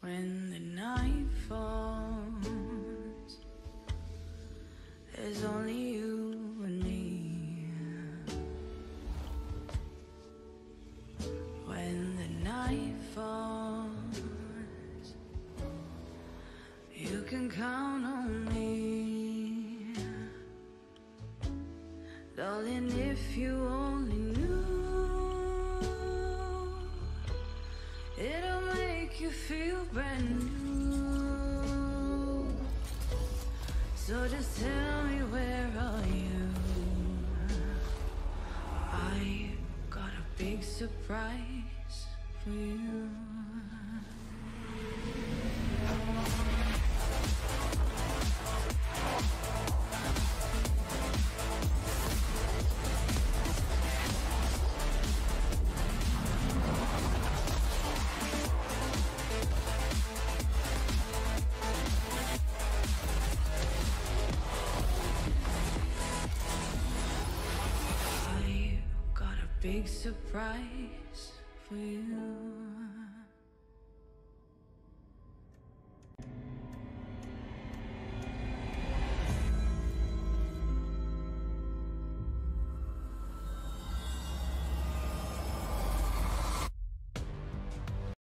When the night falls, there's only you and me. When the night falls, you can count on me. Darling, if you only you feel brand new. So just tell me, where are you? I got a big surprise for you. Big surprise for you.